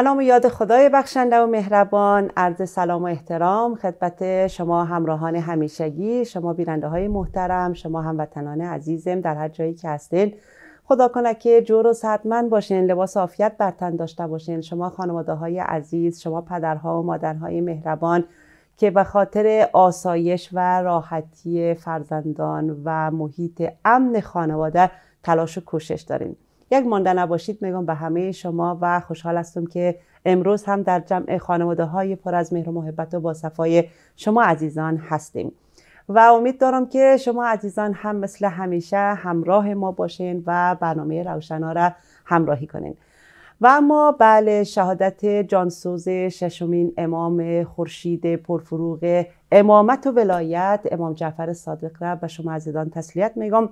به نام یاد خدای بخشنده و مهربان. عرض سلام و احترام. خدمت شما همراهان همیشگی شما بیننده های محترم شما هموطنان عزیزم در هر جایی که هستین. خدا کنه که جور و صحتمند باشین لباس عافیت بر تن داشته باشین. شما خانواده های عزیز شما پدرها و مادرهای مهربان که به خاطر آسایش و راحتی فرزندان و محیط امن خانواده تلاش و کوشش دارین. یک مانده نباشید میگم به همه شما و خوشحال هستم که امروز هم در جمع خانواده های پر از مهر و محبت و با صفای شما عزیزان هستیم. و امید دارم که شما عزیزان هم مثل همیشه همراه ما باشین و برنامه روشنا را همراهی کنین. و اما بله شهادت جانسوز ششمین امام خورشید پرفروغ امامت و ولایت امام جعفر صادق را به شما عزیزان تسلیت میگم.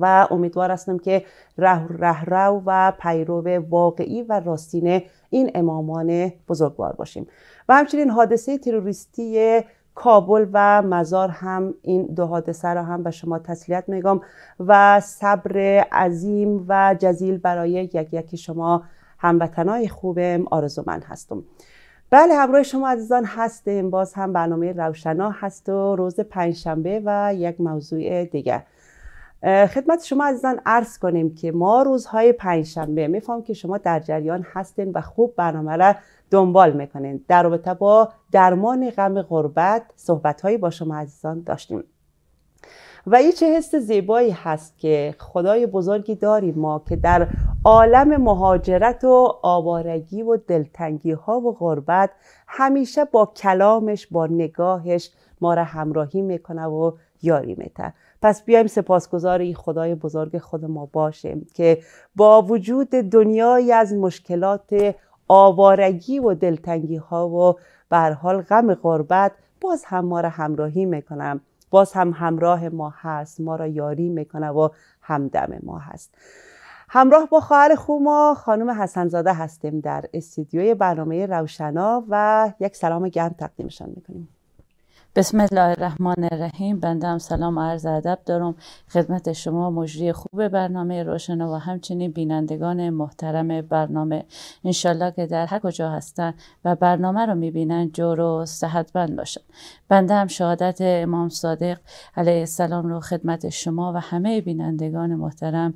و امیدوار هستم که ره رو و پیرو واقعی و راستین این امامان بزرگوار باشیم. و همچنین حادثه تروریستی کابل و مزار هم این دو حادثه را هم به شما تسلیت میگم و صبر عظیم و جزیل برای یک یکی شما هموطنای خوبم آرزومند هستم. بله همراه شما عزیزان هستیم. باز هم برنامه روشنا هست و روز پنجشنبه و یک موضوع دیگر. خدمت شما عزیزان عرض کنیم که ما روزهای پنجشنبه میفهم که شما در جریان هستین و خوب برنامه را دنبال می‌کنین. در رابطه با درمان غم غربت صحبت با شما عزیزان داشتیم. و این چه حس زیبایی هست که خدای بزرگی داریم ما که در عالم مهاجرت و آوارگی و دلتنگی ها و غربت همیشه با کلامش با نگاهش ما را همراهی می‌کنه و یاری میته پس بیایم سپاسگزار این خدای بزرگ خود ما باشیم که با وجود دنیای از مشکلات آوارگی و دلتنگی ها و به حال غم غربت باز هم ما را همراهی می‌کنم. باز هم همراه ما هست ما را یاری می‌کنه و همدم ما هست. همراه با خواهر خوب ما خانم حسنزاده هستیم در استودیوی برنامه روشنا و یک سلام گرم تقدیمشان می‌کنیم. بسم الله الرحمن الرحیم بنده هم سلام و عرض ادب دارم. خدمت شما مجری خوب برنامه روشنا و همچنین بینندگان محترم برنامه. انشالله که در هر کجا هستن و برنامه رو می‌بینن جور و صحتمند باشن. بنده هم شهادت امام صادق علیه السلام رو خدمت شما و همه بینندگان محترم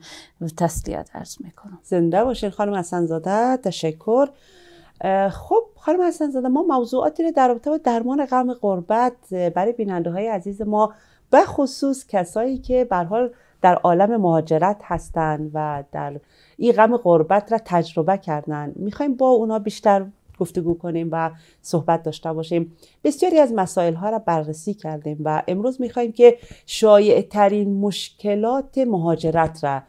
تسلیت عرض می‌کنم. زنده باشین خانم حسنزاده تشکر. خب خانم حسن زاده ما موضوعاتی رو در رابطه با درمان غم غربت برای بیننده های عزیز ما به خصوص کسایی که به حال در عالم مهاجرت هستند و در این غم غربت را تجربه کردن. می‌خوایم با اونا بیشتر گفتگو کنیم و صحبت داشته باشیم. بسیاری از مسائل ها را بررسی کردیم و امروز می‌خوایم که شایع ترین مشکلات مهاجرت را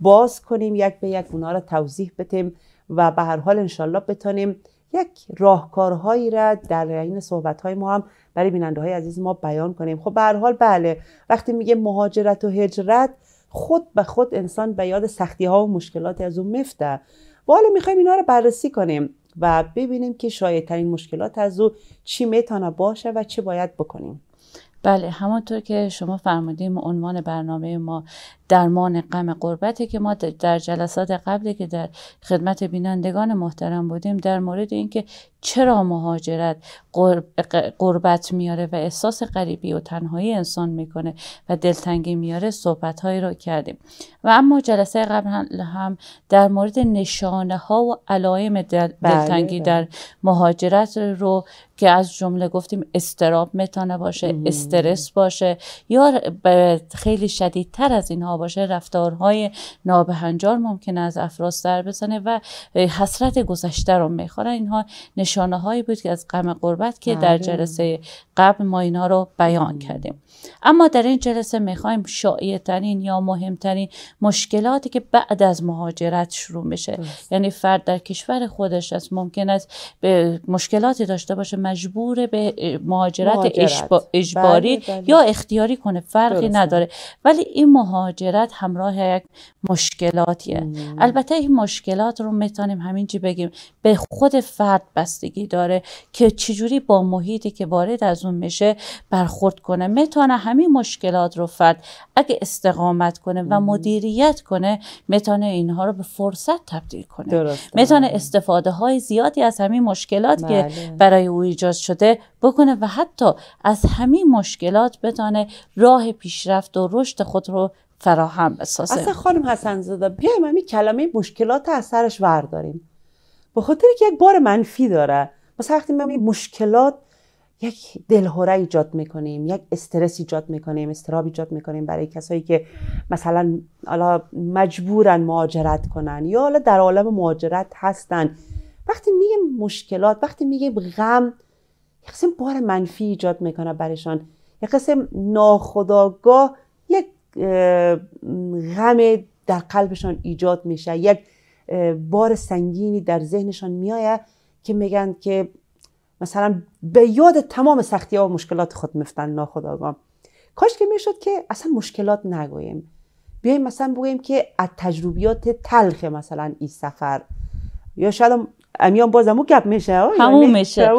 باز کنیم یک به یک اونا را توضیح بدیم و به هر حال انشالله بتانیم یک راهکارهایی را در این صحبت های ما هم برای بیننده های عزیز ما بیان کنیم. خب به حال بله وقتی میگه مهاجرت و هجرت خود به خود انسان به یاد سختی ها و مشکلات از اون مفته و حالا می‌خوایم اینا رو بررسی کنیم و ببینیم که شاید ترین مشکلات از او چی می‌تونه باشه و چی باید بکنیم. بله همانطور که شما فرمودیم عنوان برنامه ما درمان غم قربته که ما در جلسات قبلی که در خدمت بینندگان محترم بودیم در مورد اینکه چرا مهاجرت قربت میاره و احساس غریبی و تنهایی انسان می‌کنه و دلتنگی میاره صحبت هایی رو کردیم و اما جلسه قبل هم در مورد نشانه ها و علائم دل، بله، دلتنگی بله. در مهاجرت رو که از جمله گفتیم استراب می‌تونه باشه استرس باشه یا خیلی شدیدتر از اینها باشه رفتارهای نابهنجار ممکن از افراد سر بزنه و حسرت گذشته رو می‌خوره. اینها نشانه هایی بود که از غم قربت که در بله. جلسه قبل ما اینا رو بیان کردیم. اما در این جلسه می‌خوایم شایع ترین یا مهمترین مشکلاتی که بعد از مهاجرت شروع میشه. یعنی فرد در کشور خودش است ممکن است به مشکلاتی داشته باشه مجبور به مهاجرت, اجباری بله، بله. یا اختیاری کنه فرقی نداره. ولی این مهاجرت مهاجرت همراه یک مشکلاتیه. البته این مشکلات رو می‌تونیم همینجی بگیم به خود فرد بستگی داره که چجوری با محیطی که وارد از اون میشه برخورد کنه. می‌تونه همین مشکلات رو فرد اگه استقامت کنه و مدیریت کنه می‌تونه اینها رو به فرصت تبدیل کنه. می‌تونه استفاده های زیادی از همین مشکلات که بله. برای او ایجاد شده بکنه و حتی از همین مشکلات بتونه راه پیشرفت و رشد خود رو فراهم بسازه. اصلا خانم حسن زاده بیایم همین کلمه مشکلات از سرش ورداریم. به خاطر که یک بار منفی داره. مثلا وقتی ما مشکلات یک دلهوره ایجاد می‌کنیم یک استرس ایجاد می‌کنیم استراب ایجاد می‌کنیم برای کسایی که مثلا حالا مجبورن مهاجرت کنن یا حالا در عالم مهاجرت هستن. وقتی میگیم مشکلات وقتی میگیم غم یک قسم بار منفی ایجاد می‌کنه برایشان. یک قسم ناخداگاه غم در قلبشان ایجاد میشه. یک بار سنگینی در ذهنشان میآید که میگن که مثلا به یاد تمام سختی و مشکلات خود مفتن ناخداگاه کاش که می‌شد که اصلا مشکلات نگوییم. بیایم مثلا بگوییم که از تجربیات تلخ مثلا این سفر. یا شاید امیان باز همون گپ میشه همون یعنی میشه.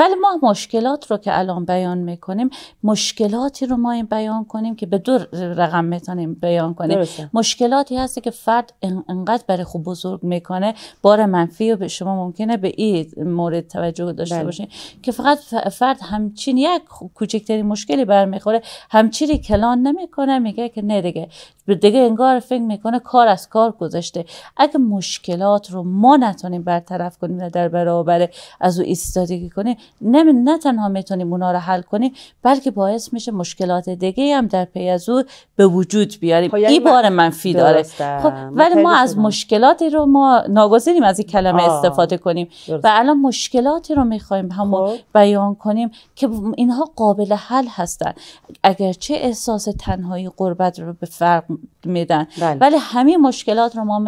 ولی ما مشکلات رو که الان بیان می‌کنیم مشکلاتی رو ما این بیان کنیم که به دو رقم می‌تونیم بیان کنیم. مشکلاتی هستی که فرد انقدر برای خوب بزرگ می‌کنه. بار منفی و به شما ممکنه به این مورد توجه داشته بله. باشین که فقط فرد همچین یک کوچکترین مشکلی برمیخوره همچینی کلان نمی‌کنه میگه که نه دیگه. دیگه انگار فکر می‌کنه کار از کار گذاشته اگه مشکلات رو ما نتونیم برطرف کنیم و در برابر از او ایستادگی کنیم نه, نه تنها می‌تونیم اونا رو حل کنیم بلکه باعث میشه مشکلات دیگه هم در پی از او به وجود بیاریم. خب یعنی این بار منفی داره. خب ولی ما از مشکلاتی رو ما ناگزیریم از این کلمه استفاده کنیم. و الان مشکلاتی رو می‌خوایم هم خب. بیان کنیم که اینها قابل حل هستن. اگرچه احساس تنهایی قربت رو به فرق میدن. بله. ولی همین مشکلات رو ما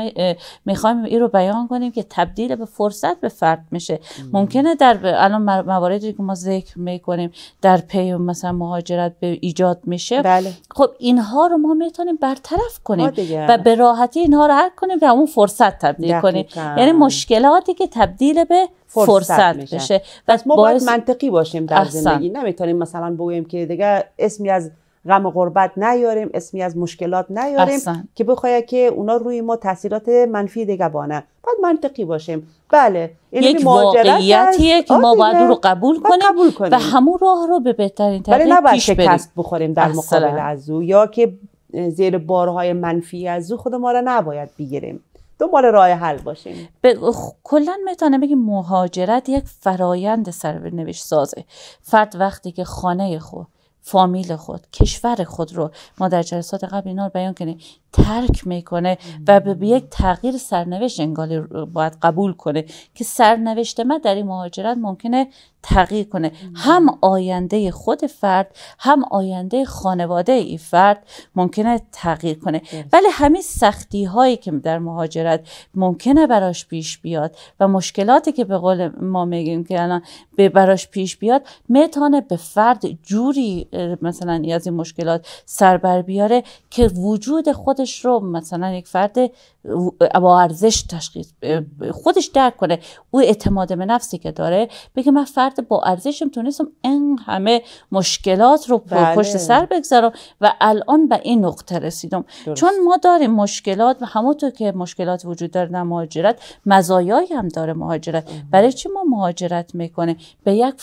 می‌خوایم این رو بیان کنیم که تبدیل به فرصت به فرد میشه. ممکنه در الان مواردی که ما ذکر می‌کنیم در پی مثلا مهاجرت به ایجاد میشه. بله. خب اینها رو ما می‌تونیم برطرف کنیم و به راحتی اینها رو حل کنیم و اون فرصت تبدیل کنیم. یعنی مشکلاتی که تبدیل به فرصت, فرصت بشه پس ما باید منطقی باشیم در زندگی. نمی‌تونیم مثلا بگوییم که دیگه اسمی از غم غربت نیاریم اسمی از مشکلات نیاریم که بخواید که اونا روی ما تاثیرات منفی دیگه بانه. باید منطقی باشیم. بله یک واقعیتیه که ما باید رو قبول کنیم, قبول کنیم, و همون راه رو به بهترین طریق پیش بریم. شکست بخوریم در مقابل از او. یا که زیر بارهای منفی از او خود ما را نباید بگیریم. دنبال راه حل باشیم. کلا می‌تونه بگیم مهاجرت یک فرایند سرنوشت سازه. فرد وقتی که خانه خود فامیل خود کشور خود رو ما در جلسات قبل اینا رو بیان کنیم. ترک می‌کنه و به یک تغییر سرنوشت انگاری باید قبول کنه که سرنوشت من در این مهاجرت ممکنه تغییر کنه. هم آینده خود فرد هم آینده خانواده این فرد ممکنه تغییر کنه. ولی همین سختی هایی که در مهاجرت ممکنه براش پیش بیاد و مشکلاتی که به قول ما میگیم که الان به براش پیش بیاد می‌تونه به فرد جوری مثلا از این مشکلات سر بر بیاره که وجود خودش رو مثلا یک فرد با ارزش تشخیص خودش درک کنه. او اعتماد به نفسی که داره بگه من فرد با ارزشم تونستم این همه مشکلات رو بله. پشت سر بگذارم و الان به این نقطه رسیدم. چون ما داریم مشکلات و همونطور که مشکلات وجود داره در مهاجرت مزایایی هم داره مهاجرت. برای چی ما مهاجرت می‌کنیم؟ به یک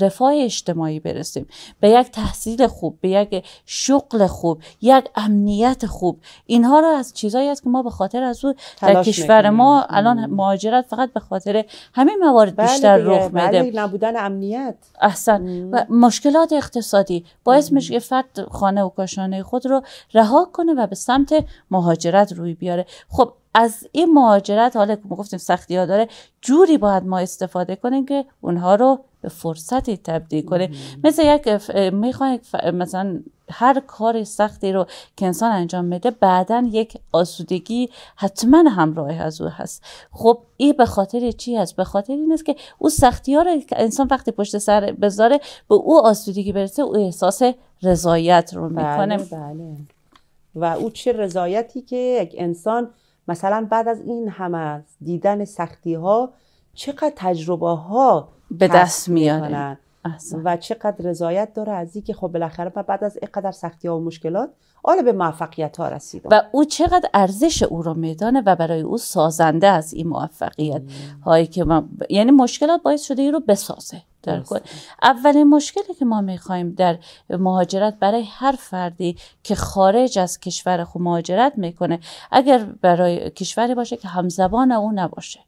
رفاه اجتماعی برسیم. به یک تحصیل خوب به یک شغل خوب یک امنیت خوب. اینها رو از چیزایی است که ما به خاطر از او در کشور ما الان مهاجرت فقط به خاطر همین موارد بله بیشتر رخ بله میده. نبودن امنیت. احسن. و مشکلات اقتصادی. باعث میشه فرد خانه و کاشانه خود رو رها کنه و به سمت مهاجرت روی بیاره. خب از این مهاجرت حالا که گفتیم سختی ها داره جوری باید ما استفاده کنیم که اونها رو به فرصتی تبدیل کنه مثل یک می‌خوان مثلا هر کار سختی رو که انسان انجام میده بعدا یک آسودگی حتما همراه از او هست. خب این به خاطر چی هست؟ به خاطر این است که او سختی ها رو که انسان وقتی پشت سر بذاره به او آسودگی برسه او احساس رضایت رو می‌کنه. بله, بله. و او چه رضایتی که یک انسان مثلا بعد از این همه دیدن سختی ها چقدر تجربه ها به دست میاره. و چقدر رضایت داره از اینکه خب بالاخره بعد از اینقدر سختی ها و مشکلات حالا به موفقیت ها رسید و او چقدر ارزش او رو میدانه و برای او سازنده از این موفقیت هایی که ما یعنی مشکلات باعث شده ای رو بسازه. در اولین مشکلی که ما می‌خوایم در مهاجرت برای هر فردی که خارج از کشور خود مهاجرت می‌کنه اگر برای کشوری باشه که همزبان او نباشه.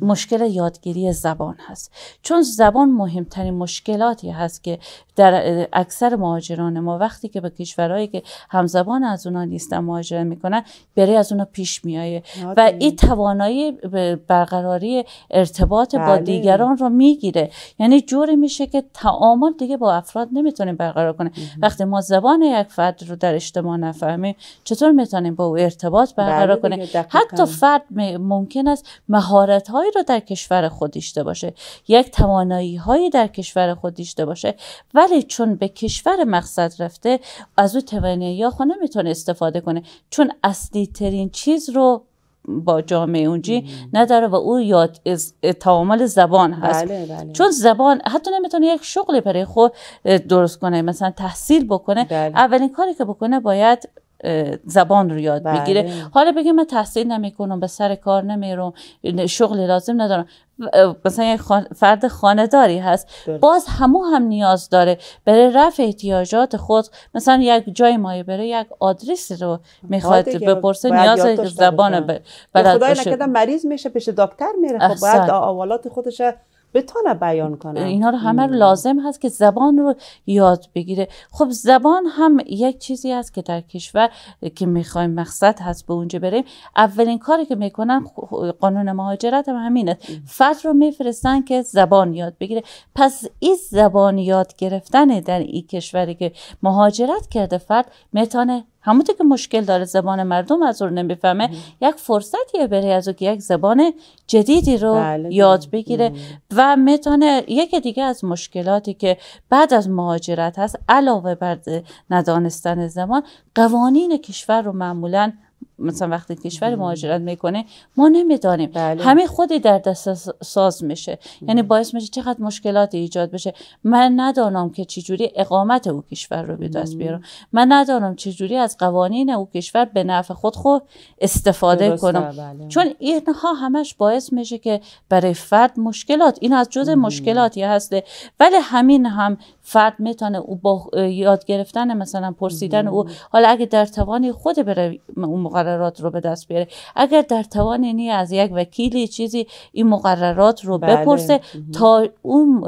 مشکل یادگیری زبان هست. چون زبان مهمترین مشکلاتی هست که در اکثر مهاجران ما وقتی که به کشورهایی که همزبان از اونا نیستن مهاجرت می‌کنن بره از اونا پیش میایه و این توانایی برقراری ارتباط با بله. دیگران رو می‌گیره. یعنی جوری میشه که تعامل دیگه با افراد نمی‌تونیم برقرار کنیم. وقتی ما زبان یک فرد رو در اجتماع نفهمیم چطور می‌تونیم با او ارتباط برقرار بله کنیم؟ حتی فرد ممکن است مهارت هایی رو در کشور خود داشته باشه. یک توانایی هایی در کشور خود داشته باشه. ولی چون به کشور مقصد رفته از او توانایی خود نمی‌تونه استفاده کنه. چون اصلی ترین چیز رو با جامعه اونجی نداره و او یاد تعامل زبان هست. بله، بله. چون زبان حتی نمی‌تونه یک شغلی برای خود درست کنه مثلا تحصیل بکنه. بله. اولین کاری که بکنه باید زبان رو یاد بگیره بله. حالا بگیم من تحصیل نمی‌کنم به سر کار نمیرم شغلی لازم ندارم. مثلا یک فرد خانداری هست باز همو هم نیاز داره برای رفع احتیاجات خود. مثلا یک جای مایه بره یک آدرس رو می‌خواد بپرسه نیاز زبان بلد خدای نکردم مریض میشه پیش دکتر میره. خب باید آوالات خودش بتونه بیان کنه اینا رو همه رو لازم هست که زبان رو یاد بگیره. خب زبان هم یک چیزی هست که در کشور که می‌خوایم مقصد هست به اونجا بریم. اولین کاری که می‌کنن قانون مهاجرت هم همینه. فرد رو میفرستن که زبان یاد بگیره. پس این زبان یاد گرفتن در این کشوری که مهاجرت کرده فرد می‌تونه همونطور که مشکل داره زبان مردم از رو نمی‌فهمه. یک فرصتیه برای از که یک زبان جدیدی رو بله یاد بگیره و می‌تونه یک دیگه از مشکلاتی که بعد از مهاجرت هست علاوه بر ندانستن زبان قوانین کشور رو معمولا مثلا وقتی کشور مهاجرت می‌کنه ما نمی‌دانیم. بله. همه خودی در دست ساز میشه. یعنی باعث میشه چقدر مشکلات ایجاد بشه. من ندانم که چجوری اقامت او کشور رو به دست بیارم. من ندانم چجوری از قوانین او کشور به نفع خود خود استفاده کنم. بله. چون اینها همش باعث میشه که برای فرد مشکلات این از جزء مشکلاتی هسته. ولی همین هم فرد می‌تونه او با یاد گرفتن مثلا پرسیدن او. حالا اگه در توانی خود بره اون مقررات رو به دست بیاره. اگر در توان نی از یک وکیلی چیزی این مقررات رو بله. بپرسه تا اون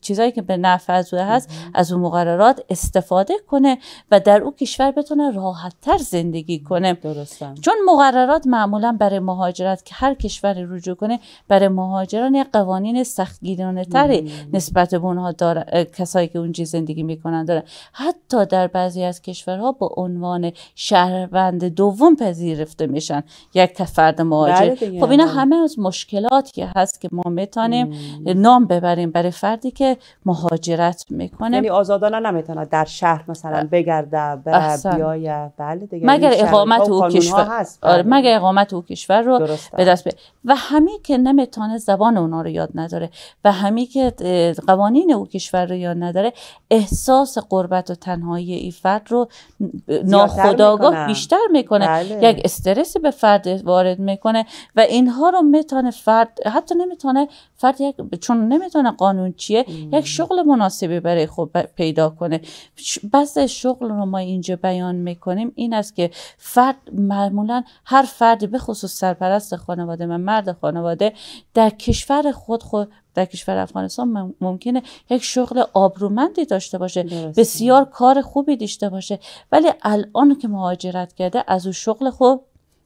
چیزایی که به نفع از هست از اون مقررات استفاده کنه و در اون کشور بتونه راحت تر زندگی کنه. درستم. چون مقررات معمولا برای مهاجرت که هر کشوری رجوع کنه برای مهاجران یک قوانین سختگیرانه تری نسبت به اونها داره کسایی که اونجا زندگی می‌کنن داره. حتی در بعضی از کشورها با عنوان شهروند دوم پذیرفته میشن یک فرد مهاجر بله خب اینا همه از مشکلاتی هست که ما می‌تونیم نام ببریم برای فردی که مهاجرت می‌کنه. یعنی آزادانه نمی‌تونه در شهر مثلا بگرده بیایه بله دیگه مگر اقامت او کشور. هست. آره بله. مگر اقامت او کشور رو به دست و همین که نمی‌تونه زبان اونا رو یاد نداره و همین که قوانین او کشور رو یاد نداره احساس قربت و تنهایی این فرد رو ناخداگاه بیشتر می‌کنه. بله. یک استرسی به فرد وارد می‌کنه و اینها رو می‌تونه فرد حتی نمی‌تونه فرد یک چون نمی‌تونه قانون چیه یک شغل مناسبی برای خود پیدا کنه. بس شغل رو ما اینجا بیان می‌کنیم این است که فرد معمولا هر فردی به خصوص سرپرست خانواده و مرد خانواده در کشور خود خود در کشور افغانستان ممکنه یک شغل آبرومندی داشته باشه. بسیار کار خوبی داشته باشه. ولی الان که مهاجرت کرده از او شغل خوب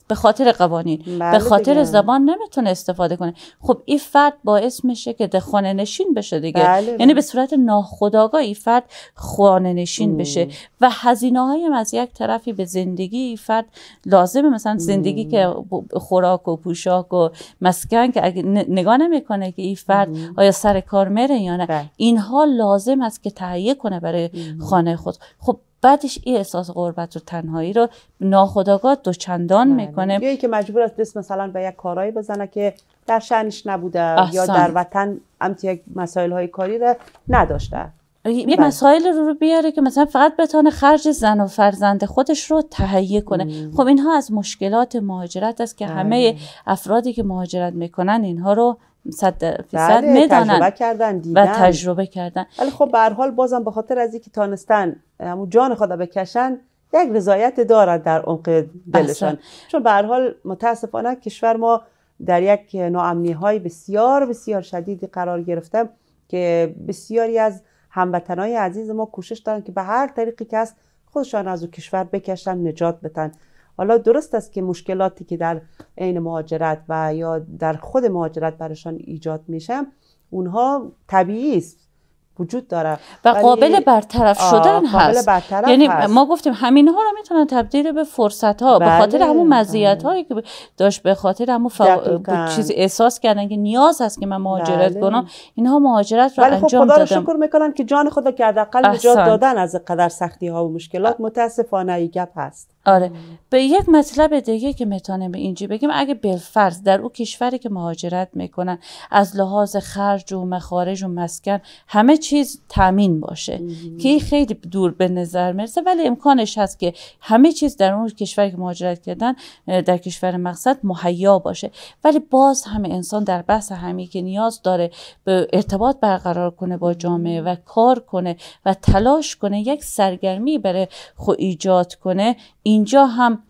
به خاطر قوانین. بله به خاطر زبان نمی‌تونه استفاده کنه. خب این فرد باعث میشه که ده خانه نشین بشه دیگه. بله یعنی به صورت ناخودآگاه این فرد خانه نشین بشه. و هزینه های از یک طرفی به زندگی این فرد لازمه. مثلا زندگی که خوراک و پوشاک و مسکن که اگه نگاه نمی‌کنه که این فرد آیا سر کار میره یا نه. بله. اینها لازم است که تهیه کنه برای خانه خود. خب بعدش این احساس غربت و تنهایی رو ناخداگاه دوچندان بله. می‌کنه یا که مجبور است دست مثلا به یک کارایی بزنه که در شأنش نبوده یا احسن. در وطن امتی یک مسائل های کاری را نداشته یه بله. مسائل رو رو بیاره که مثلا فقط بتونه خرج زن و فرزند خودش رو تهیه کنه مم. خب اینها از مشکلات مهاجرت است که بله. همه افرادی که مهاجرت می‌کنن اینها رو صد فیصد بله می‌دانن تجربه کردن و دیدن. تجربه کردن. ولی خب به هر حال بازم به خاطر از اینکه تانستن همون جان خدا بکشن یک رضایت دارد در عمق دلشان. احسن. چون به هر حال متاسفانه کشور ما در یک ناامنی های بسیار بسیار شدیدی قرار گرفته که بسیاری از هموطنای عزیز ما کوشش دارن که به هر طریقی که هست خودشان از او کشور بکشن نجات بدن. حالا درست است که مشکلاتی که در عین مهاجرت و یا در خود مهاجرت برشان ایجاد میشه اونها طبیعی است وجود داره و قابل برطرف شدن قابل هست برطرف یعنی هست. ما گفتیم همین ها رو می‌تونن تبدیل به فرصت ها به بله، خاطر همون بله. مزیت هایی که داشت به خاطر همون. دقیقاً. چیز احساس کردن که نیاز هست که من مهاجرت بله. کنم اینها مهاجرت رو ولی خب انجام خدا رو دادم شکر می‌کنن که جان خود که حداقل نجات. دادن از قدر سختی ها و مشکلات متاسفانه ای گپ هست آره. به یک مطلب دیگه که می‌تونیم به اینجا بگیم اگه بالفرض در او کشوری که مهاجرت می‌کنن از لحاظ خرج و مخارج و مسکن همه چیز تامین باشه که این خیلی دور به نظر می‌رسه. ولی امکانش هست که همه چیز در اون کشوری که مهاجرت کردن در کشور مقصد مهیا باشه. ولی باز همه انسان در بحث همی که نیاز داره به ارتباط برقرار کنه با جامعه و کار کنه و تلاش کنه یک سرگرمی برای خود ایجاد کنه اینجا هم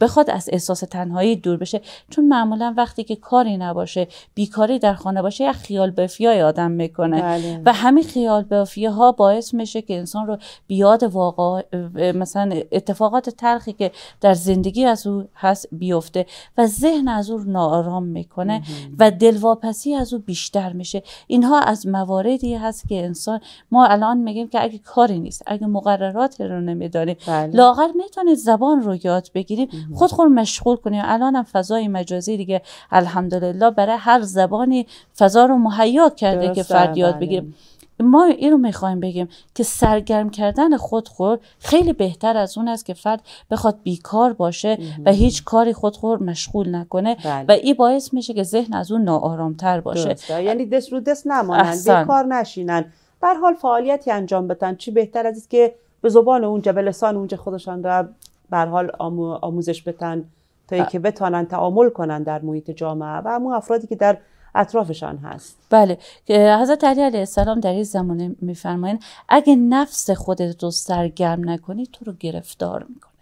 بخواد از احساس تنهایی دور بشه چون معمولا وقتی که کاری نباشه بیکاری در خانه باشه یک خیال بافیای آدم می‌کنه بله. و همین خیال بافیه ها باعث میشه که انسان رو بیاد واقع مثلا اتفاقات تلخی که در زندگی از او هست بیفته و ذهن از او ناآرام می‌کنه و دلواپسی از او بیشتر میشه اینها از مواردی هست که انسان ما الان میگیم که اگه کاری نیست اگه مقررات رو نمی‌دانیم بله. لاقل می‌تونید زبان رو یاد بگیریم خود خود رو مشغول کنیم الان هم فضای مجازی دیگه الحمدلله برای هر زبانی فضا رو مهیا کرده که فرد یاد بله. بگیره ما این رو می‌خوایم بگیم که سرگرم کردن خود خود خیلی بهتر از اون است که فرد بخواد بیکار باشه و هیچ کاری خود خود مشغول نکنه بله. و این باعث میشه که ذهن از اون ناآرامتر باشه درسته. یعنی دست رو دست نمانند. بیکار نشینن در حال فعالیتی انجام بدن چی بهتر از که به زبان اونجا به لسان اونجا خودشان را به حال آمو- آموزش بدن تا که بتانن تعامل کنن در محیط جامعه و همون افرادی که در اطرافشان هست. بله. حضرت علی علیه السلام در این زمانه میفرمایند اگه نفس خودت رو سرگرم نکنی تو رو گرفتار می‌کنه.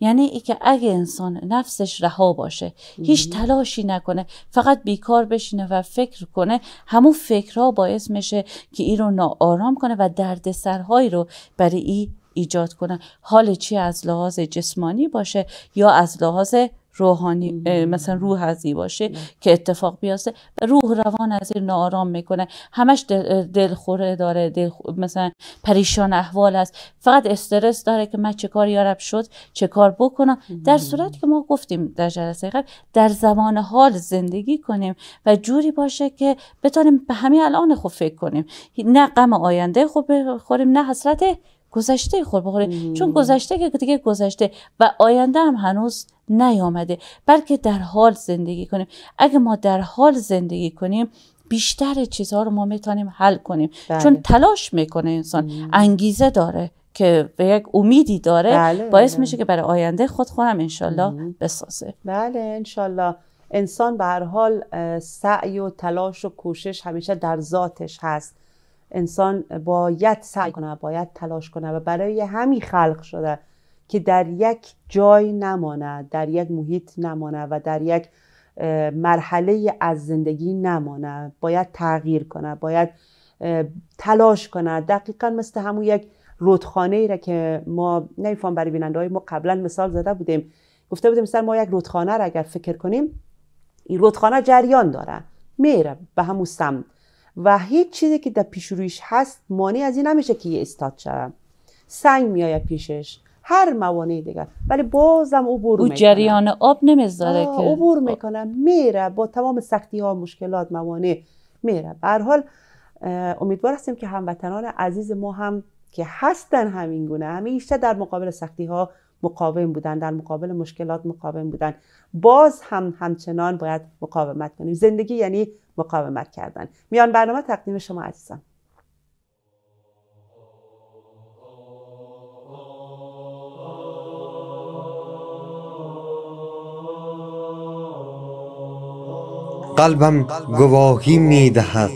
یعنی ای که اگه انسان نفسش رها باشه هیچ تلاشی نکنه فقط بیکار بشینه و فکر کنه همون فکرها باعث میشه که این رو ناآرام کنه و دردسرهایی رو برای ای ایجاد کنه حال چی از لحاظ جسمانی باشه یا از لحاظ روحانی مثلا روح ازی باشه که اتفاق بیاسته روح روان از این ناآرام می‌کنه. همش دل, دلخوره داره. دل مثلا پریشان احوال است. فقط استرس داره که من چه کار یارب شد چه کار بکنم. در صورتی که ما گفتیم در جلسه قبل در زمان حال زندگی کنیم و جوری باشه که بتونیم به همین الان خوب فکر کنیم. نه غم آینده خوب بخوریم نه حسرت گذشته خود بخوریم چون گذشته که دیگه گذشته و آینده هم هنوز نیامده. بلکه در حال زندگی کنیم. اگه ما در حال زندگی کنیم بیشتر چیزها رو ما می‌تونیم حل کنیم. بله. چون تلاش می‌کنه انسان. انگیزه داره که به یک امیدی داره. بله، باعث بله. میشه که برای آینده خود خودم انشالله بسازه. بله انشالله. انسان به هر حال سعی و تلاش و کوشش همیشه در ذاتش هست. انسان باید سعی کنه باید تلاش کنه و برای همین خلق شده که در یک جای نمانه در یک محیط نمانه و در یک مرحله از زندگی نمانه. باید تغییر کنه باید تلاش کنه. دقیقا مثل همون یک رودخانه ای را که ما نمیفهم برای بیننده ما قبلا مثال زده بودیم. گفته بودیم مثلا ما یک رودخانه را اگر فکر کنیم این رودخانه جریان داره. میره به همون سمت. و هیچ چیزی که در پیش رویش هست مانع از این نمیشه که یه استاد شوه سنگ میآید پیشش. هر موانع دیگر. ولی بازم عبور او می‌کنه. جریان آب نمی‌ذاره که. عبور می‌کنه. میره با تمام سختی ها مشکلات موانع میره. به هر حال امیدوار هستیم که هموطنان عزیز ما هم که هستن همین گونه همیشه در مقابل سختی ها مقاوم بودن در مقابل مشکلات مقاوم بودن. باز هم همچنان باید مقاومت کنیم. زندگی یعنی مقاومت کردن. میان برنامه تقدیم شما عزیزان. قلبم گواهی می دهد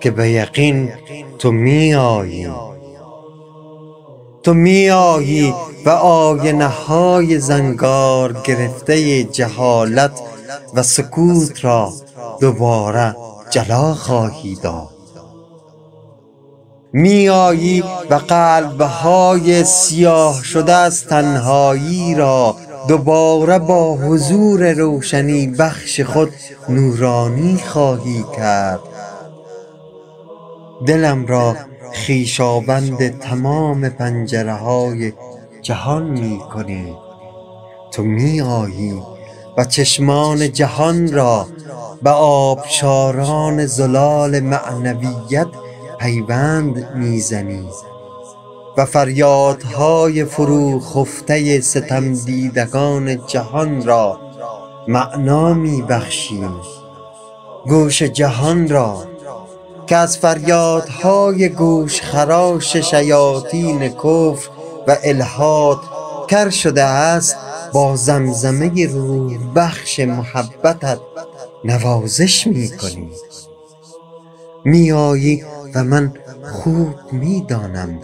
که به یقین تو می آیی. تو می آیی و آینه های زنگار گرفته جهالت و سکوت را دوباره جلا خواهی داد. می آیی و قلبهای سیاه شده از تنهایی را دوباره با حضور روشنی بخش خود نورانی خواهی کرد. دلم را خیشاوند تمام پنجره های جهان می کنی تو می آیی و چشمان جهان را به آبشاران زلال معنویت پیوند می‌زنی و فریادهای فرو خفته ستم دیدگان جهان را معنا می بخشیم گوش جهان را که از فریادهای گوش خراش شیاطین کفر و الهاد کر شده است با زمزمه روح بخش محبتت نوازش می کنی می و من خوب می دانم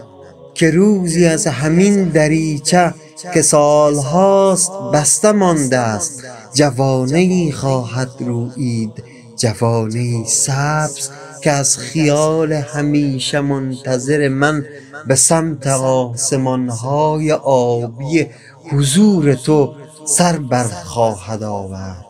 که روزی از همین دریچه که سالهاست بسته مانده است جوانه خواهد روید جوانه سبز که از خیال همیشه منتظر من به سمت آسمانهای آبی حضور تو سر خواهد آورد.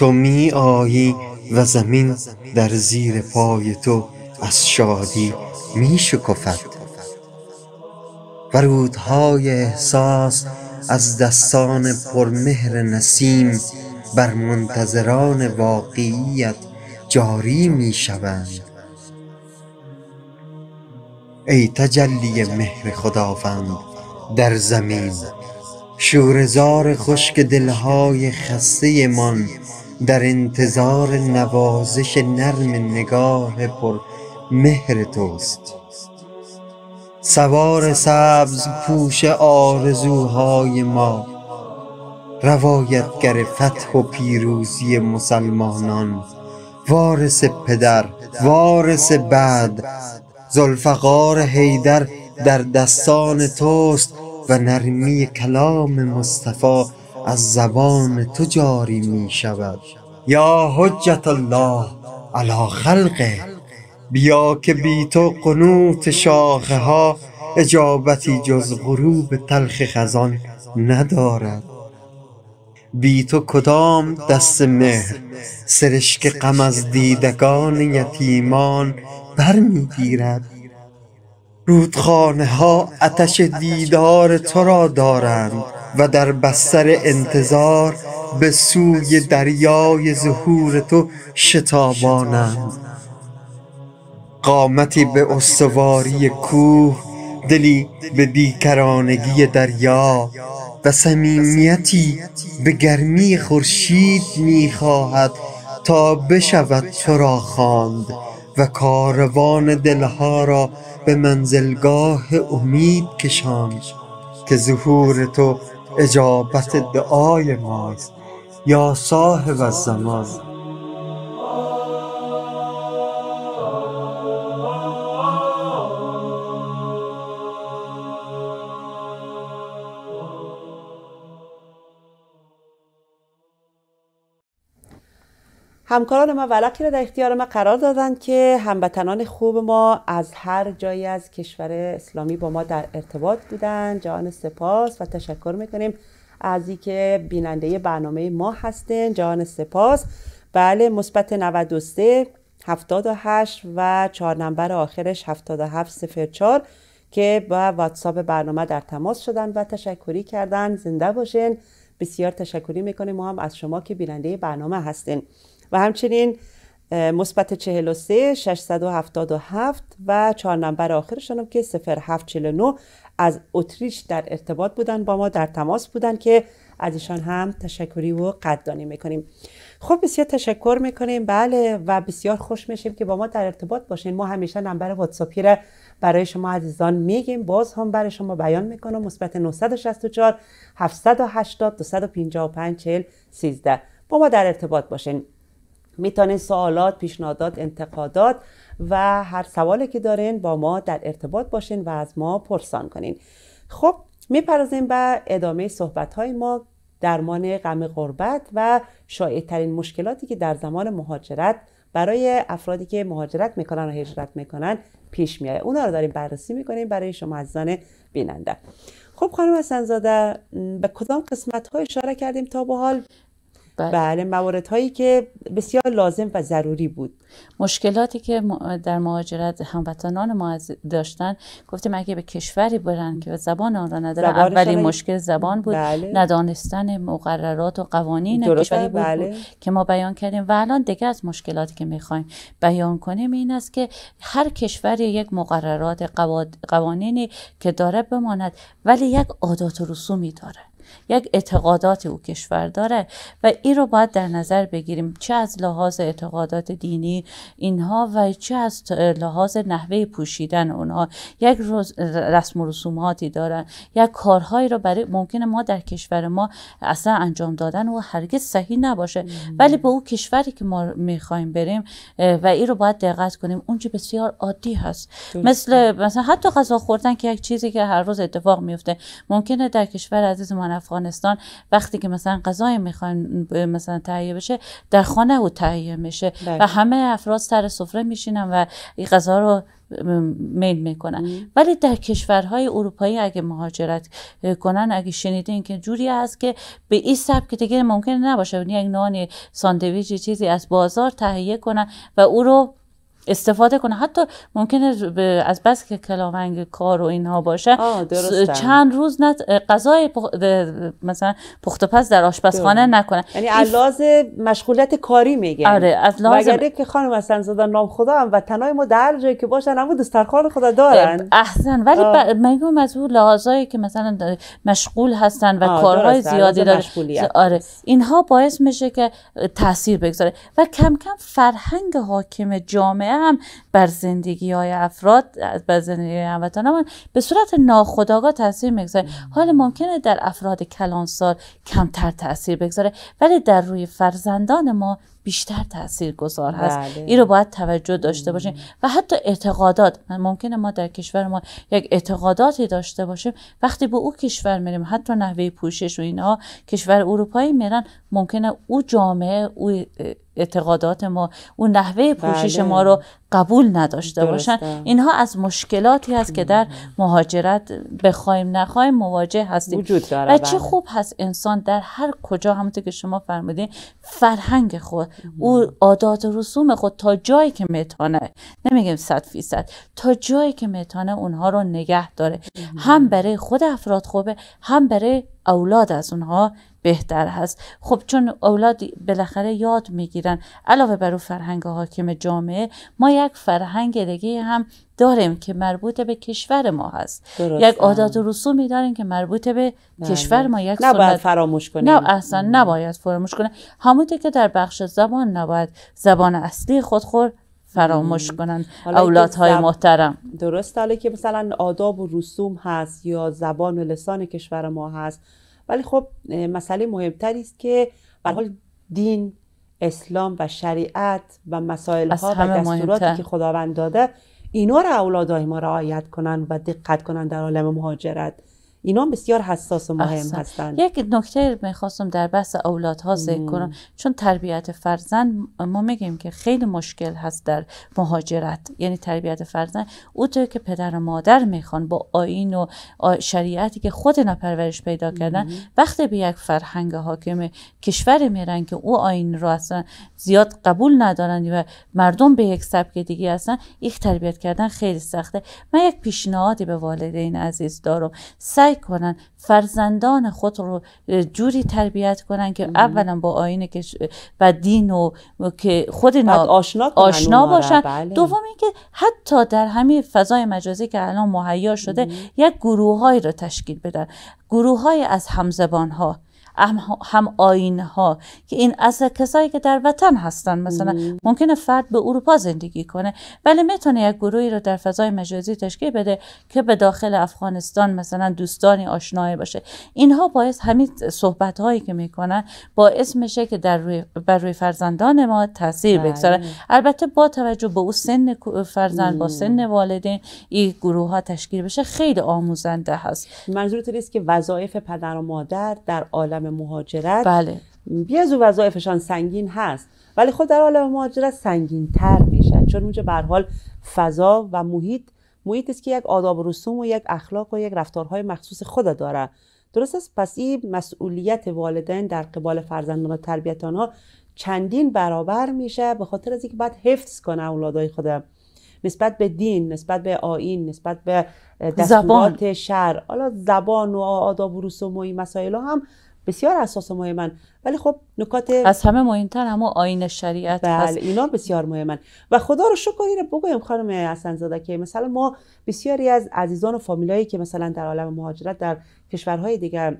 تو می آیی و زمین در زیر پای تو از شادی می شکفد و رودهای احساس از دستان پرمهر نسیم بر منتظران واقعیت جاری می شوند ای تجلی مهر خداوند در زمین شورزار خشک دلهای خسته من در انتظار نوازش نرم نگاه پر مهر توست. سوار سبز پوش آرزوهای ما روایتگر فتح و پیروزی مسلمانان. وارث پدر وارث بعد زلفقار حیدر در دستان توست و نرمی کلام مصطفی از زبان تو جاری می شود. یا حجت الله علی خلقه. بیا که بی تو قنوت شاخه ها اجابتی جز غروب تلخ خزان ندارد. بی تو کدام دست مهر؟ سرشک غم از دیدگان یتیمان برمیگیرد. رودخانه ها اتش دیدار تو را دارند. و در بستر انتظار به سوی دریای ظهور تو شتابانند. قامتی به استواری کوه دلی به بیکرانگی دریا و صمیمیتی به گرمی خورشید می‌خواهد تا بشود تو را خواند و کاروان دلها را به منزلگاه امید کشاند که ظهور تو اجابت دعای ماست یا صاحب الزمان. همکاران ما ولقی را در اختیار ما قرار دادند که هموطنان خوب ما از هر جایی از کشور اسلامی با ما در ارتباط بودند جان سپاس و تشکر می‌کنیم از اینکه بیننده برنامه ما هستین. جان سپاس. بله مثبت 93 78 و چهار نمبر آخرش 7704 که با واتساپ برنامه در تماس شدن و تشکری کردن. زنده باشین. بسیار تشکری می‌کنیم. ما هم از شما که بیننده برنامه هستین. و همچنین مثبت 43 677 و چهار نمبر آخرشون هم که 0749 از اتریش در ارتباط بودن با ما در تماس بودن که از ایشان هم تشکری و قدردانی می‌کنیم. خب بسیار تشکر می‌کنیم. بله و بسیار خوش میشیم که با ما در ارتباط باشین. ما همیشه نمبر واتساپی را برای شما عزیزان میگیم. باز هم برای شما بیان می‌کنم. مثبت 964 780 255 40 13 با ما در ارتباط باشین. می‌تونین سوالات پیشنهادات انتقادات و هر سوالی که دارین با ما در ارتباط باشین و از ما پرسان کنین. خب میپرزیم به ادامه صحبت های ما. درمان غم غربت و شایع ترین مشکلاتی که در زمان مهاجرت برای افرادی که مهاجرت می‌کنن و هجرت می‌کنن پیش میاد اونا رو داریم بررسی می‌کنیم برای شما عزیزان بیننده. خب خانم حسنزاده به کدام قسمت های اشاره کردیم تا به حال؟ بله, بله موارد هایی که بسیار لازم و ضروری بود. مشکلاتی که در مهاجرت هموطنان ما داشتن گفتیم اگه به کشوری برن که زبان آن را ندارن اولین مشکل زبان بود. بله. ندانستن مقررات و قوانین کشوری بود, بله. که ما بیان کردیم. و الان دیگه از مشکلاتی که می‌خوایم بیان کنیم این است که هر کشوری یک مقررات قوانینی که داره بماند ولی یک عادات و رسومی داره. یک اعتقادات او کشور داره و این رو باید در نظر بگیریم چه از لحاظ اعتقادات دینی اینها و چه از لحاظ نحوه پوشیدن اونها. یک رسم و رسوماتی دارن یک کارهایی رو برای ممکنه ما در کشور ما اصلا انجام دادن و هرگز صحیح نباشه. ولی به او کشوری که ما می‌خوایم بریم و این رو باید دقت کنیم اونجا بسیار عادی هست. مثل مثلا حتی غذا خوردن که یک چیزی که هر روز اتفاق میفته ممکنه در کشور عزیز ما افغانستان وقتی که مثلا غذای می‌خواین مثلا تهیه بشه در خانه او تهیه میشه و بله. همه افراد سر سفره میشینن و این غذا رو میل می‌کنن. ولی در کشورهای اروپایی اگه مهاجرت کنن اگه شنیدین که جوری هست که به این سبک دیگه ممکن نباشه. یک نان ساندویچ چیزی از بازار تهیه کنن و او رو استفاده کنه. حتی ممکنه از بس که کلاونگ کار و اینها باشه چند روز نه غذای مثلا پخت پس در آشپزخانه نکنه. یعنی علاوه مشغولیت کاری میگه آره از لازم که خانم مثلا زدن نام خدا هم وطنای ما در جایی که باشن اما دسترخوان خدا دارن. احسن. ولی میگم از اون لحاظایی که مثلا مشغول هستن و کارهای زیادی داره. آره. اینها باعث میشه که تاثیر بگذاره. و کم کم فرهنگ حاکم جامعه هم بر زندگی های افراد بر زندگی هموطنان به صورت ناخودآگاه تاثیر می‌گذاره. حال ممکنه در افراد کلانسال کمتر تاثیر بگذاره ولی در روی فرزندان ما بیشتر تاثیر گذار هست. بله. این رو باید توجه داشته باشیم. و حتی اعتقادات ممکنه ما در کشور ما یک اعتقاداتی داشته باشیم. وقتی به او کشور میریم حتی نحوه پوشش و اینها کشور اروپایی میرن ممکنه او جامعه او اعتقادات ما اون نحوه پوشش بله. ما رو قبول نداشته باشن. اینها از مشکلاتی هست که در مهاجرت بخوایم نخوایم مواجه هستیم. وجود داره و چه بله. خوب هست انسان در هر کجا همونطور که شما فرمودین فرهنگ خود او عادات و رسوم خود تا جایی که می‌تونه نمیگیم صد فیصد تا جایی که می‌تونه اونها رو نگه داره. هم برای خود افراد خوبه هم برای اولاد از اونها بهتر هست. خب چون اولاد بالاخره یاد می‌گیرن. علاوه بر فرهنگ حاکم جامعه ما یک فرهنگ دیگه هم داریم که مربوط به کشور ما هست. یک عادات و رسومی داریم که مربوط به بله. کشور ما. یک نباید فراموش کنیم. نه اصلا نباید فراموش کنیم. همونطور که در بخش زبان نباید زبان اصلی خود خور فراموش کنن. اولادهای محترم. درست. حالا که مثلا آداب و رسوم هست یا زبان و لسان کشور ما هست ولی خب مسئله مهمتری است که به حال دین اسلام و شریعت و مسائل ها و دستوراتی که خداوند داده اینا رو اولادهای ما رعایت کنن و دقت کنن در عالم مهاجرت. اینا بسیار حساس و مهم هستند یک نکته می‌خواستم در بحث اولادها ذکر کنم. چون تربیت فرزند ما میگیم که خیلی مشکل هست در مهاجرت. یعنی تربیت فرزند. او که پدر و مادر می‌خوان با آین و شریعتی که خود اینا پرورش پیدا کردن وقتی به یک فرهنگ حاکم کشور میرن که او آین رو اصلا زیاد قبول ندارن و مردم به یک سبک دیگه هستن یک تربیت کردن خیلی سخته. من یک پیشنهادی به والدین عزیز دارم. سعی کنن فرزندان خود رو جوری تربیت کنن که اولا با آینه که و دین و که خود آشنا, آشنا باشن. بله. دوم اینکه حتی در همین فضای مجازی که الان مهیا شده یک گروه رو تشکیل بدن. گروه های از همزبان ها هم آین ها که این از کسایی که در وطن هستن مثلا ممکنه فرد به اروپا زندگی کنه ولی می‌تونه یک گروهی رو در فضای مجازی تشکیل بده که به داخل افغانستان مثلا دوستانی آشنایی باشه. اینها باعث همین صحبت هایی که می‌کنن باعث میشه که در روی بر روی فرزندان ما تاثیر بله. بگذاره. البته با توجه به او سن فرزند با سن والدین این گروه ها تشکیل بشه خیلی آموزنده هست. منظورت نیست که وظایف پدر و مادر در عالم مهاجرت. بله. بیازو وظایفشان سنگین هست. ولی خود در عالم مهاجرت سنگین تر میشن. چون اونجا به حال فضا و محیط محیط است که یک آداب و رسوم و یک اخلاق و یک رفتارهای مخصوص خود داره. درست است؟ پس این مسئولیت والدین در قبال فرزندان و تربیت آنها چندین برابر میشه به خاطر از اینکه باید حفظ کنه اولادای خود نسبت به دین نسبت به آین نسبت به دستورات شهر حالا زبان و آداب و رسوم و این مسائل هم بسیار اساس مهمن ولی خب نکات از همه مهمتر همه آین شریعت بله هست. اینا بسیار مهمن و خدا رو شکر رو بگویم خانم زاده که مثلا ما بسیاری از عزیزان و فامیلایی که مثلا در عالم مهاجرت در کشورهای دیگر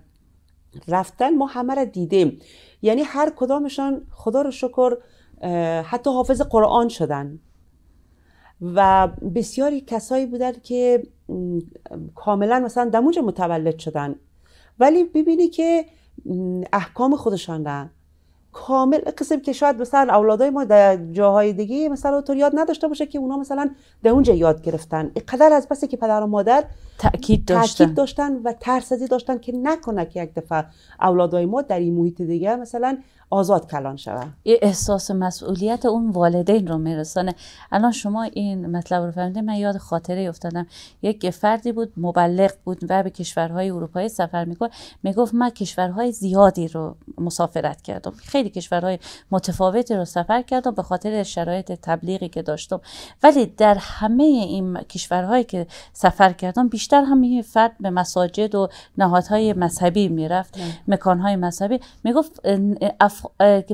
رفتن ما همه را دیدیم. یعنی هر کدامشان خدا رو شکر حتی حافظ قرآن شدن. و بسیاری کسایی بودن که کاملا مثلا دموج متولد شدن. ولی ببینی که احکام خودشان دارن کامل قسم که شاید مثلا اولادای ما در جاهای دیگه مثلا تو یاد نداشته باشه که اونا مثلا در اونجا یاد گرفتن. اینقدر از بس که پدر و مادر تاکید داشتن. تاکید داشتن و ترسازی داشتن که نکنه که یک دفعه اولادای ما در این محیط دیگه مثلا آزاد کلان شود این احساس مسئولیت اون والدین رو میرسانه. الان شما این مطلب رو فهمیده من یاد خاطره افتادم. یک فردی بود مبلغ بود و به کشورهای اروپایی سفر می‌کنه می‌گفت من کشورهای زیادی رو مسافرت کردم. خیلی کشورهای متفاوتی رو سفر کردم به خاطر شرایط تبلیغی که داشتم. ولی در همه این کشورهایی که سفر کردم بیشتر هم این فرد به مساجد و نهادهای مذهبی می‌رفت مکانهای مذهبی. می‌گفت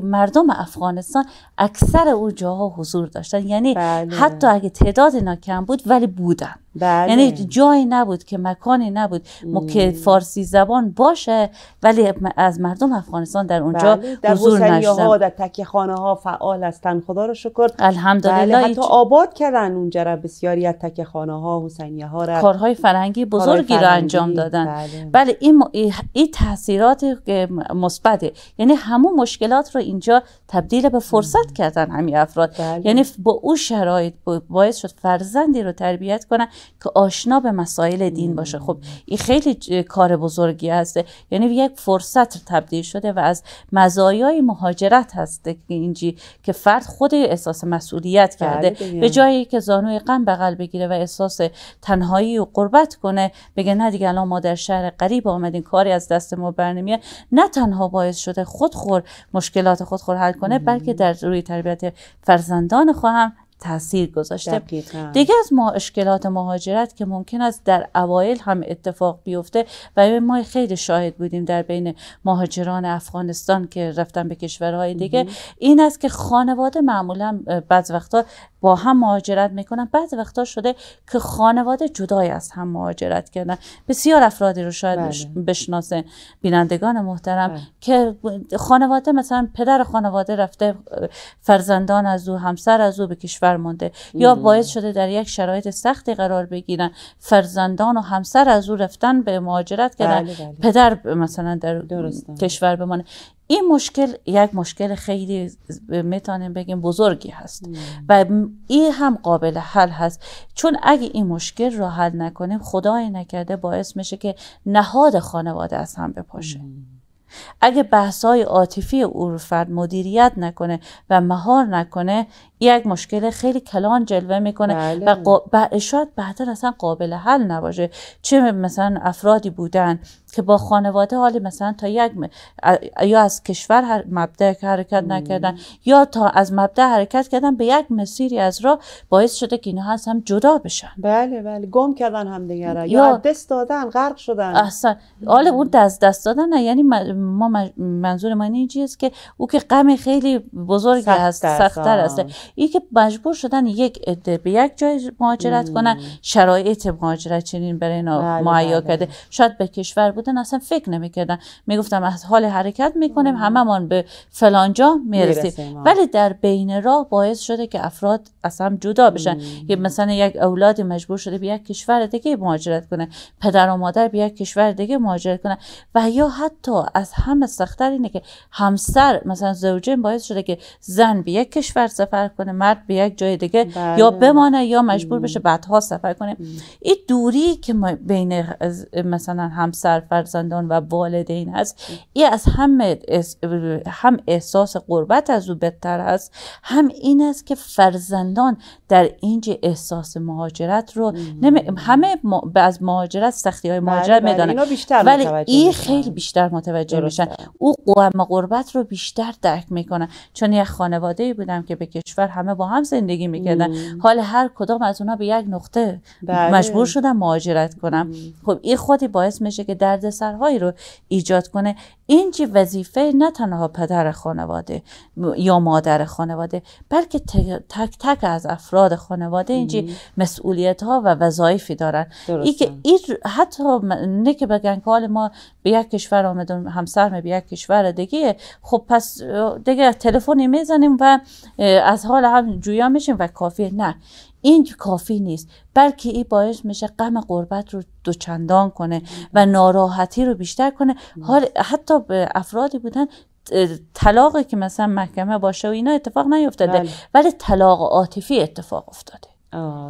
مردم افغانستان اکثر او جاها حضور داشتن. یعنی بله. حتی اگه تعداد اینا کم بود ولی بودن. بله. یعنی جایی نبود که مکانی نبود. که فارسی زبان باشه ولی از مردم افغانستان در اونجا بله. در حضور ها در تکیه خانه ها فعال هستن. خدا رو شکر. الحمدلله بله. حتی آباد کردن اونجا را بسیاری از تکیه خانه ها حسینیه ها را کارهای فرنگی بزرگی رو انجام دادن. بله, بله این, این تاثیرات مثبته. یعنی همون مشکلات رو اینجا تبدیل به فرصت کردن همین افراد. بله. یعنی با او شرایط باعث شد فرزندی رو تربیت کنن. که آشنا به مسائل دین باشه. خب این خیلی کار بزرگی هست یعنی یک فرصت تبدیل شده و از مزایای مهاجرت هست که اینجی که فرد خود احساس مسئولیت بله کرده به جایی که زانوی غم بغل بگیره و احساس تنهایی و قربت کنه بگه نه دیگه الان ما در شهر قریب آمدیم کاری از دست ما برنمیاد. نه تنها باعث شده خود خور مشکلات خود خور حل کنه بلکه در روی تربیت فرزندان خواهم تاثیر گذاشته. دیگه از ما اشکالات مهاجرت که ممکن است در اوایل هم اتفاق بیفته و ما خیلی شاهد بودیم در بین مهاجران افغانستان که رفتن به کشورهای دیگه. این است که خانواده معمولا بعض وقتا با هم مهاجرت می‌کنن. بعض وقتا شده که خانواده جدای از هم مهاجرت کردن. بسیار افرادی رو شاید بله. بشناسه بینندگان محترم بله. که خانواده مثلا پدر خانواده رفته فرزندان از او همسر از او به کشور مونده. یا باعث شده در یک شرایط سختی قرار بگیرن. فرزندان و همسر از او رفتن به مهاجرت کردن. بله، پدر مثلا در کشور بمانه. این مشکل یک مشکل خیلی می‌تونیم بگیم بزرگی هست. و این هم قابل حل هست. چون اگه این مشکل رو حل نکنیم خدای نکرده باعث میشه که نهاد خانواده از هم بپاشه. اگه بحث های عاطفی او فرد مدیریت نکنه و مهار نکنه یک مشکل خیلی کلان جلوه می‌کنه بله. و قا... شاید بعدا اصلا قابل حل نباشه. چه مثلا افرادی بودن که با خانواده حالی مثلا تا یک یا از کشور مبدع حرکت نکردن یا تا از مبدع حرکت کردن به یک مسیری از راه باعث شده که اینها از هم جدا بشن. بله بله. گم کردن هم دیگه یا دست دادن غرق شدن. احسن حالا اون دست دست دادن نه. یعنی ما منظور من این چیز که او که غم خیلی بزرگی هست سختتر است. این که مجبور شدن یک عده به یک جای مهاجرت کنن شرایط مهاجرت چنین برای اینا بله مهیا بله. کرده. شاید به کشور بودن اصلا فکر نمی‌کردن. می‌گفتم از حال حرکت می‌کنیم هممون به فلانجا می‌رسیم. ولی در بین راه باعث شده که افراد اصلا جدا بشن. یه مثلا یک اولادی مجبور شده به یک کشور دیگه مهاجرت کنه. پدر و مادر به یک کشور دیگه مهاجرت کنه. و یا حتی از همه سختتر اینه که همسر مثلا زوجین باعث شده که زن به یک کشور سفر کنه مرد به یک جای دیگه بله. یا بمانه یا مجبور بشه بعدها سفر کنه. این دوری که بین مثلا همسر فرزندان و والدین هست این از هم هم احساس قربت از او بهتر هست هم این است که فرزندان در اینج احساس مهاجرت رو همه از مهاجرت سختی های مهاجرت بله، بله، می‌دانن ولی این خیلی بیشتر متوجه میشن. او قوم قربت رو بیشتر درک می‌کنن. چون یک خانواده بودم که به کشور همه با هم زندگی می‌کردن. حال هر کدام از اونا به یک نقطه بله. مجبور شدن مهاجرت کنم. خب این خودی باعث میشه که دردسرهایی رو ایجاد کنه این وظیفه نه تنها پدر خانواده یا مادر خانواده بلکه تک تک از افراد خانواده اینجی مسئولیت ها و وظایفی دارن. ای که این حتی نه که بگن که ما به یک کشور آمدیم همسر به یک کشور دیگه خب پس دیگه تلفنی می‌زنیم و از حال هم جویا میشیم و کافیه. نه. این کافی نیست بلکه این باعث میشه غم قربت رو دوچندان کنه و ناراحتی رو بیشتر کنه حال حتی به افرادی بودن طلاقی که مثلا محکمه باشه و اینا اتفاق نیفتاده بله. ولی طلاق عاطفی اتفاق افتاده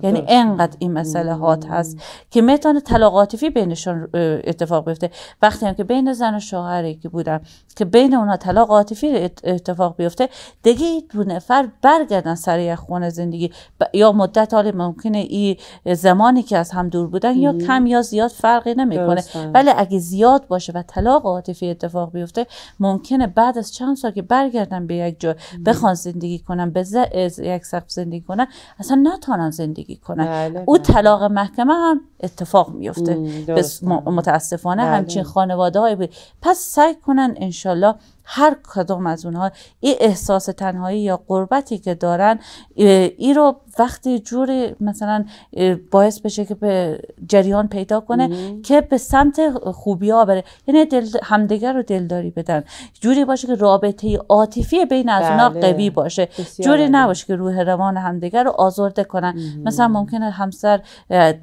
یعنی انقدر این مسئله هات هست که می‌تونه طلاق عاطفی بینشون اتفاق بیفته. وقتی هم که بین زن و شوهری که بودن که بین اونها طلاق عاطفی اتفاق بیفته دیگه دو نفر برگردن سر یک خونه زندگی. یا مدت حال ممکنه این زمانی که از هم دور بودن یا کم یا زیاد فرقی نمی‌کنه. ولی اگه زیاد باشه و طلاق عاطفی اتفاق بیفته ممکنه بعد از چند سال که برگردن به یک جا بخوان زندگی کنن به یک سقف زندگی کنن اصلا نتونن زندگی کنن بله او بله. طلاق محکمه هم اتفاق میفته متاسفانه بله. همچین خانواده های بود پس سعی کنن انشالله هر کدام از اونها این احساس تنهایی یا قربتی که دارن ای رو وقتی جوری مثلا باعث بشه که به جریان پیدا کنه که به سمت خوبی ها بره. یعنی دل همدیگر رو دلداری بدن. جوری باشه که رابطه عاطفی بین از اونها بله. قوی باشه. جوری نباشه که روح روان همدیگر رو آزرده کنن. مثلا ممکنه همسر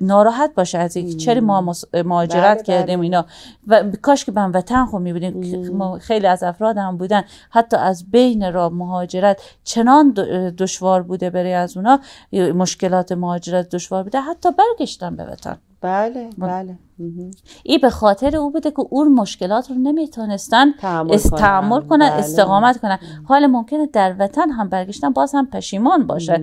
ناراحت باشه از اینکه چرا ما مهاجرت بله، کردیم بله. اینا. و کاش که به وطن خود می‌بینیم. خیلی از افراد هم بودن حتی از بین را مهاجرت چنان دشوار بوده برای از اونا مشکلات مهاجرت دشوار بوده حتی برگشتن به وطن. بله بله. این به خاطر او بوده که اون مشکلات رو نمی‌تونستن تحمل کنن. بله. استقامت کنن. حال ممکنه در وطن هم برگشتن باز هم پشیمان باشه.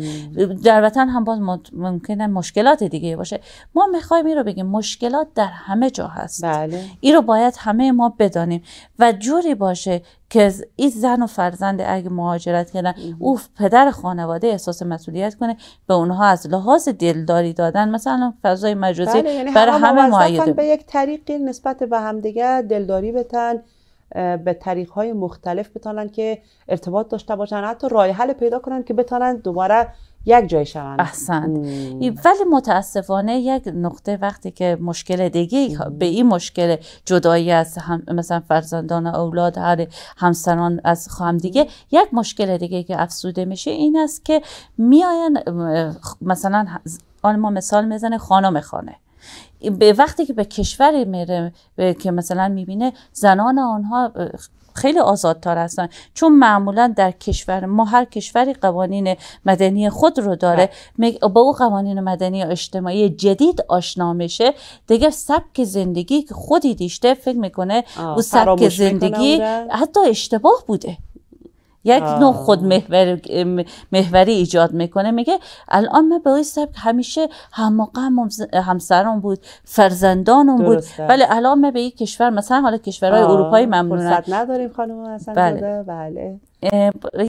در وطن هم باز ممکنه مشکلات دیگه باشه. ما می‌خوایم این رو بگیم مشکلات در همه جا هست. بله. این رو باید همه ما بدانیم. و جوری باشه که این زن و فرزند اگه مهاجرت کردن او پدر خانواده احساس مسئولیت کنه به اونها از لحاظ دلداری دادن. مثلا فضای مجازی بله، یعنی برای همه معید به یک طریقی نسبت به همدیگه دلداری بتن به طریق های مختلف بتانن که ارتباط داشته باشن حتی راه حل پیدا کنن که بتانن دوباره یک جای شوند. احسن. ولی متاسفانه یک نقطه وقتی که مشکل دیگه به این مشکل جدایی از هم مثلا فرزندان اولاد هر همسران از هم دیگه یک مشکل دیگه که افسوده میشه این است که میاین مثلا آن ما مثال می‌زنه خانم خانه. به وقتی که به کشوری میره که مثلا می‌بینه زنان آنها خیلی آزادتر هستن. چون معمولا در کشور ما هر کشوری قوانین مدنی خود رو داره بله. با او قوانین مدنی اجتماعی جدید آشنا میشه. دیگه سبک زندگی که خودی دیشته فکر می‌کنه او سبک زندگی حتی اشتباه بوده. یک نوع خود محوری ایجاد می‌کنه. میگه الان من به همیشه هم همسران بود فرزندانم بود. ولی الان من به این کشور مثلا حالا کشورهای اروپایی ممنونن فرصت نداریم خانم حسن بله. بله.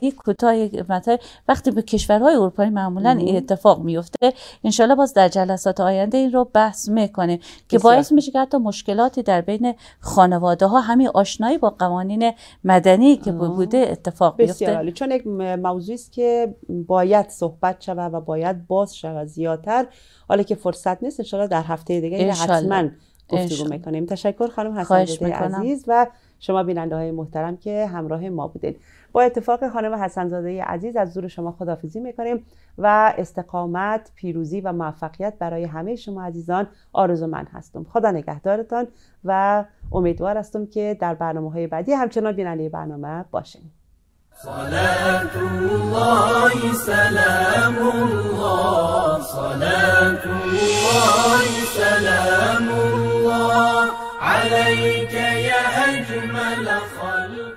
یک کوتاه مطلب. وقتی به کشورهای اروپایی معمولا این اتفاق میفته انشالله باز در جلسات آینده این رو بحث می‌کنیم که باعث میشه که حتی مشکلاتی در بین خانواده ها همین آشنایی با قوانین مدنی که بوده اتفاق بیفته. چون یک موضوعی است که باید صحبت شود و باید باز شود زیادتر. حالا که فرصت نیست انشالله در هفته دیگه حتما گفتگو می‌کنیم. تشکر خانم حسن عزیز و شما بیننده های محترم که همراه ما بودید با اتفاق خانم حسنزاده عزیز از دور شما خدافزی می‌کنیم و استقامت پیروزی و موفقیت برای همه شما عزیزان آرزو من هستم. خدا نگهدارتان و امیدوار هستم که در برنامه های بعدی همچنان بیننده برنامه باشیم. عليك يا خلق.